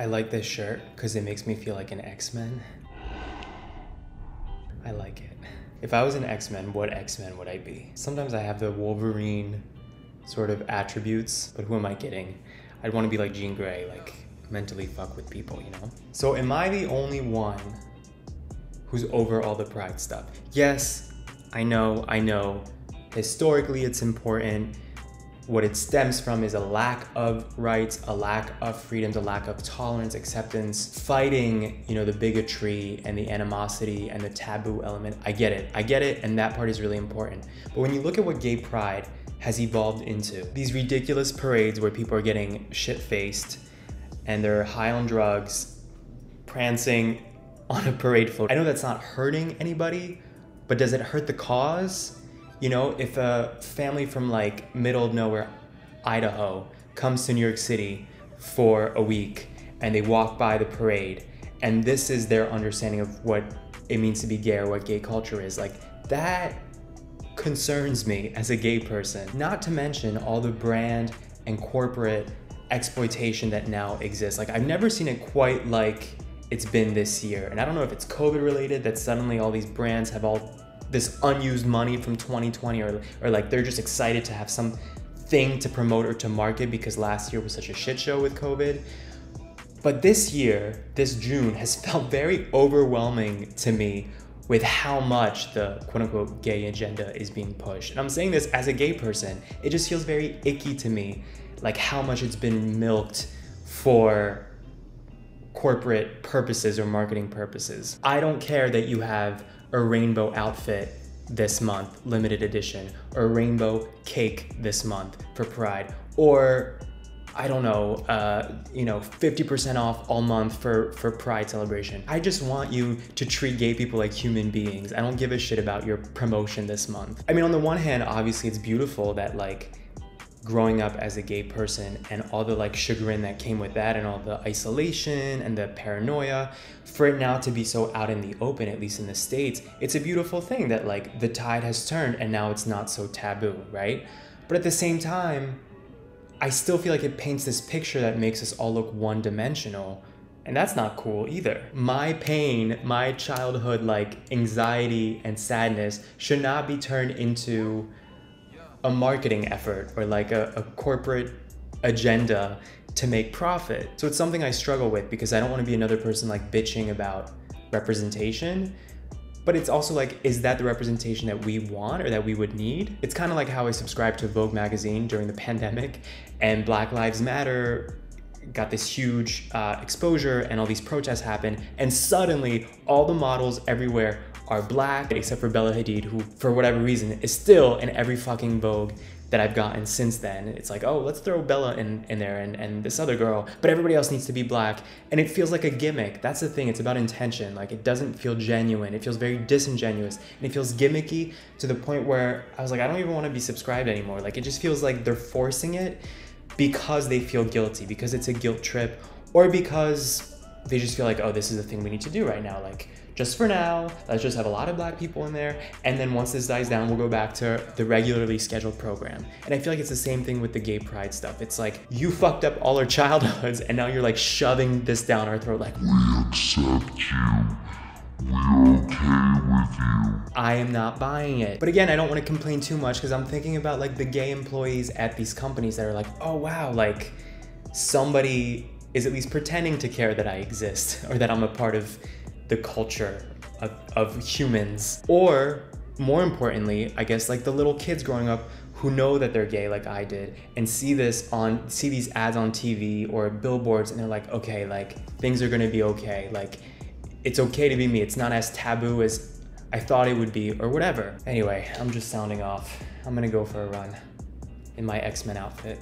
I like this shirt because it makes me feel like an X-Men. I like it. If I was an X-Men, what X-Men would I be? Sometimes I have the Wolverine sort of attributes, but who am I kidding? I'd want to be like Jean Grey, like mentally fuck with people, you know? So am I the only one who's over all the pride stuff? Yes, I know, I know. Historically, it's important what it stems from is a lack of rights, a lack of freedoms, a lack of tolerance, acceptance, fighting, you know, the bigotry and the animosity and the taboo element. I get it. I get it. And that part is really important. But when you look at what gay pride has evolved into, these ridiculous parades where people are getting shit faced and they're high on drugs, prancing on a parade float. I know that's not hurting anybody, but does it hurt the cause? You know, if a family from like middle of nowhere, Idaho, comes to New York City for a week and they walk by the parade, and this is their understanding of what it means to be gay or what gay culture is, like that concerns me as a gay person. Not to mention all the brand and corporate exploitation that now exists. Like, I've never seen it quite like it's been this year. And I don't know if it's COVID related that suddenly all these brands have all this unused money from 2020 or, or like they're just excited to have some thing to promote or to market because last year was such a shit show with COVID. But this year, this June has felt very overwhelming to me with how much the quote unquote gay agenda is being pushed. And I'm saying this as a gay person, it just feels very icky to me, like how much it's been milked for corporate purposes or marketing purposes. I don't care that you have a rainbow outfit this month, limited edition, or a rainbow cake this month for Pride, or I don't know, uh, you know, 50% off all month for, for Pride celebration. I just want you to treat gay people like human beings. I don't give a shit about your promotion this month. I mean, on the one hand, obviously it's beautiful that like growing up as a gay person and all the like chagrin that came with that and all the isolation and the paranoia for it now to be so out in the open at least in the states it's a beautiful thing that like the tide has turned and now it's not so taboo right but at the same time i still feel like it paints this picture that makes us all look one dimensional and that's not cool either. My pain, my childhood like anxiety and sadness should not be turned into a marketing effort or like a, a corporate agenda to make profit. So it's something I struggle with because I don't want to be another person like bitching about representation. But it's also like, is that the representation that we want or that we would need? It's kind of like how I subscribed to Vogue magazine during the pandemic and Black Lives Matter got this huge uh, exposure and all these protests happen. And suddenly all the models everywhere are black, except for Bella Hadid, who for whatever reason is still in every fucking Vogue that I've gotten since then. It's like, oh, let's throw Bella in, in there and, and this other girl, but everybody else needs to be black. And it feels like a gimmick. That's the thing, it's about intention. Like it doesn't feel genuine. It feels very disingenuous and it feels gimmicky to the point where I was like, I don't even want to be subscribed anymore. Like it just feels like they're forcing it because they feel guilty, because it's a guilt trip, or because they just feel like, oh, this is the thing we need to do right now. Like just for now, let's just have a lot of black people in there. And then once this dies down, we'll go back to the regularly scheduled program. And I feel like it's the same thing with the gay pride stuff. It's like you fucked up all our childhoods and now you're like shoving this down our throat like, we accept you. Okay with you. I am not buying it. But again, I don't want to complain too much because I'm thinking about like the gay employees at these companies that are like, oh wow, like somebody is at least pretending to care that I exist or that I'm a part of the culture of, of humans. Or more importantly, I guess like the little kids growing up who know that they're gay like I did and see this on see these ads on TV or billboards and they're like, okay, like things are gonna be okay. Like it's okay to be me. It's not as taboo as I thought it would be or whatever. Anyway, I'm just sounding off. I'm gonna go for a run in my X-Men outfit.